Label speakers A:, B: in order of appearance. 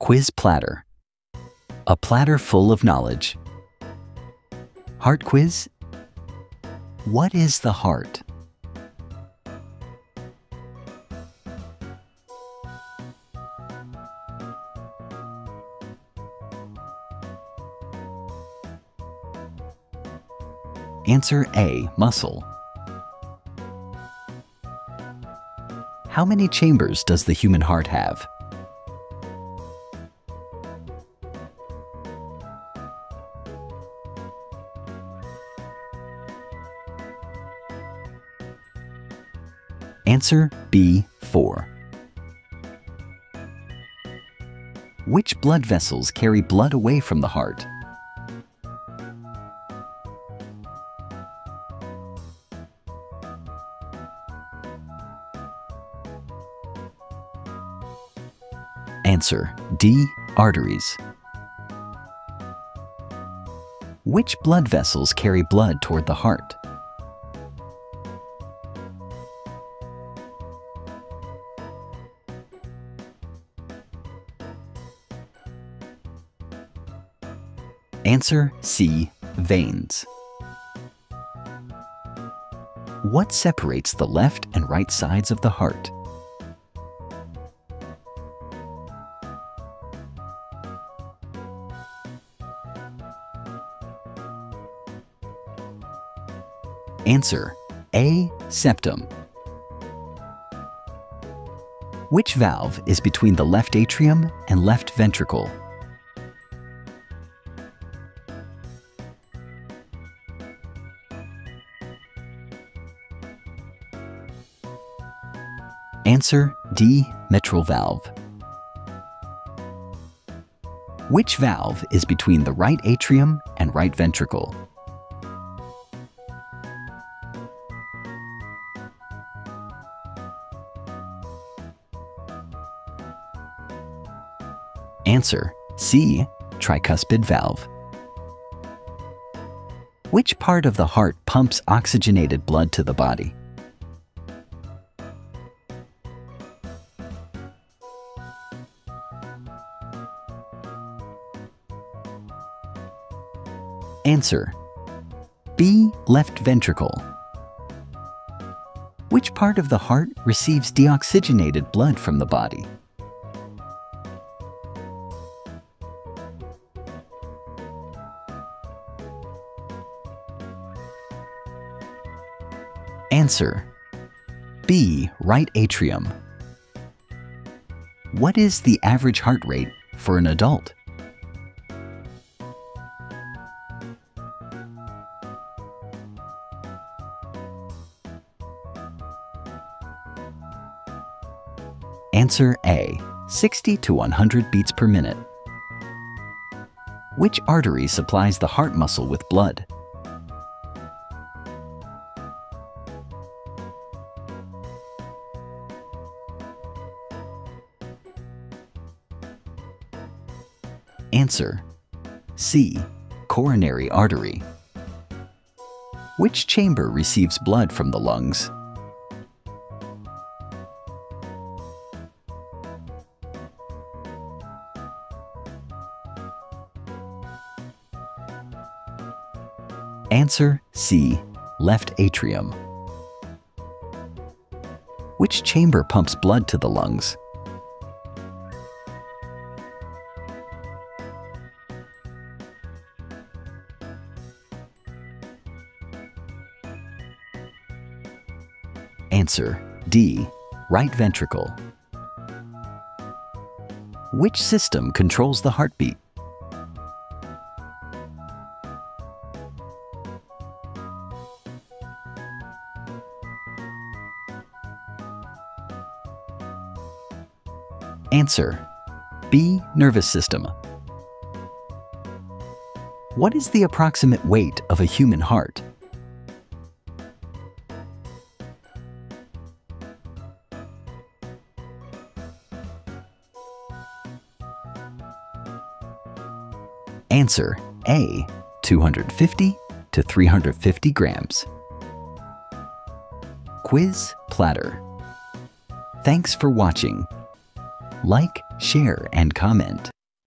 A: Quiz platter. A platter full of knowledge. Heart quiz. What is the heart? Answer A. Muscle. How many chambers does the human heart have? Answer B. 4. Which blood vessels carry blood away from the heart? Answer D. Arteries. Which blood vessels carry blood toward the heart? Answer C. Veins. What separates the left and right sides of the heart? Answer A. Septum. Which valve is between the left atrium and left ventricle? Answer D. Mitral valve. Which valve is between the right atrium and right ventricle? Answer C. Tricuspid valve. Which part of the heart pumps oxygenated blood to the body? Answer B. Left ventricle. Which part of the heart receives deoxygenated blood from the body? Answer B. Right atrium. What is the average heart rate for an adult? Answer A. 60 to 100 beats per minute. Which artery supplies the heart muscle with blood? Answer C. Coronary artery. Which chamber receives blood from the lungs? Answer C. Left atrium. Which chamber pumps blood to the lungs? Answer D. Right ventricle. Which system controls the heartbeat? Answer B. Nervous system. What is the approximate weight of a human heart? Answer A. 250 to 350 grams. Quiz Platter. Thanks for watching. Like, share, and comment.